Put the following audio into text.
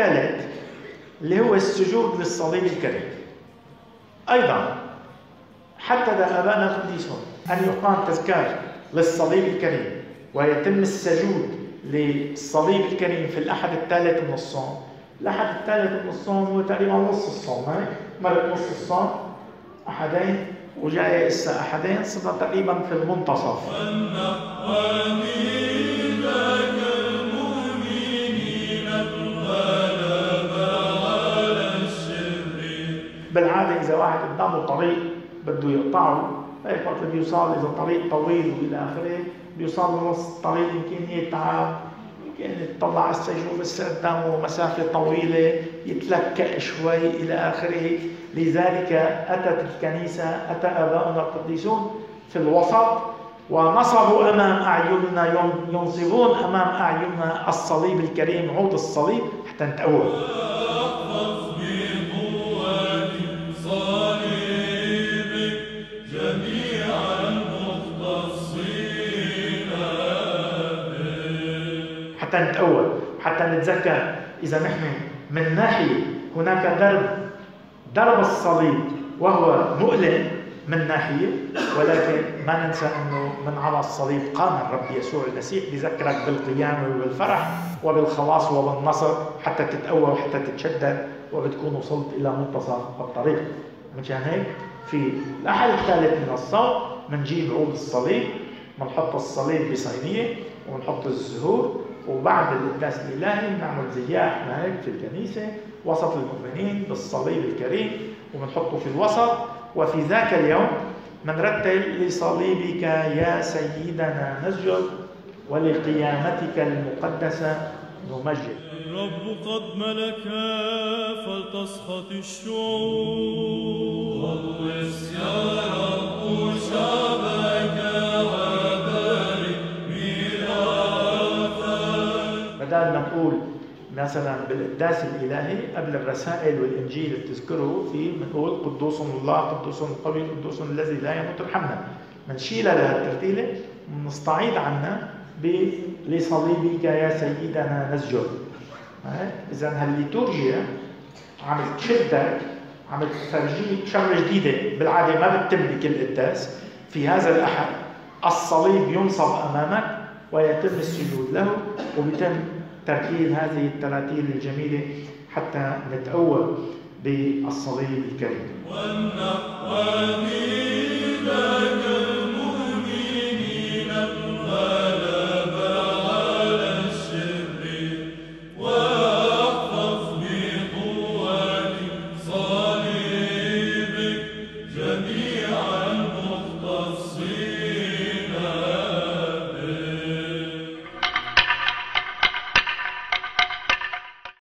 اللي هو السجود للصليب الكريم. أيضا حتى آبائنا القديسون أن يقام تذكار للصليب الكريم ويتم السجود للصليب الكريم في الأحد الثالث من الصوم. الأحد الثالث من الصوم هو تقريبا نص الصوم هيك مرق نص الصوم أحدين وجاي إسا أحدين صرنا تقريبا في المنتصف. بالعادة إذا واحد قدامه طريق بده يقطعه هيك وقت بيوصل إذا طريق طويل وإلى آخره بيوصل لنص الطريق يمكن يتعب يمكن يطلع هسه يشوف بس قدامه مسافة طويلة يتلكأ شوي إلى آخره. لذلك أتت الكنيسة أتى آباؤنا القديسون في الوسط ونصبوا أمام أعيننا ينصبون أمام أعيننا الصليب الكريم عود الصليب حتى نتأول. حتى نتأول حتى نتذكر إذا نحن من ناحية هناك درب درب الصليب وهو مؤلم من ناحية ولكن ما ننسى أنه من على الصليب قام الرب يسوع المسيح بذكرك بالقيامة وبالفرح وبالخلاص وبالنصر حتى تتقوى وحتى تتشدد وبتكون وصلت إلى منتصف الطريق. مشان هيك في الأحد الثالث من الصوم بنجيب عود الصليب بنحط الصليب بصينية وبنحط الزهور وبعد القداس الإلهي بنعمل زياح هيك في الكنيسة وسط المؤمنين بالصليب الكريم وبنحطه في الوسط. وفي ذاك اليوم منرتل لصليبك يا سيدنا نسجد ولقيامتك المقدسة نمجد. الرب قد ملك فلتسخط الشعوب. خلص يا رب شعبك نقول مثلا بالقداس الإلهي قبل الرسائل والإنجيل بتذكروا في بنقول قدوس الله قدوس القوي قدوس الذي لا يموت ارحمنا بنشيلها لهالترتيله ونستعيض عنها لصليبك يا سيدنا نسجد اذا هالليتورجيا عم تشدك عم تفرجيك شغلة جديدة بالعادة ما بتتم بكل قداس في هذا الأحد الصليب ينصب أمامك ويتم السجود له وبيتم ترتيل هذه التراتيل الجميلة حتى نتأول بالصليب الكريم.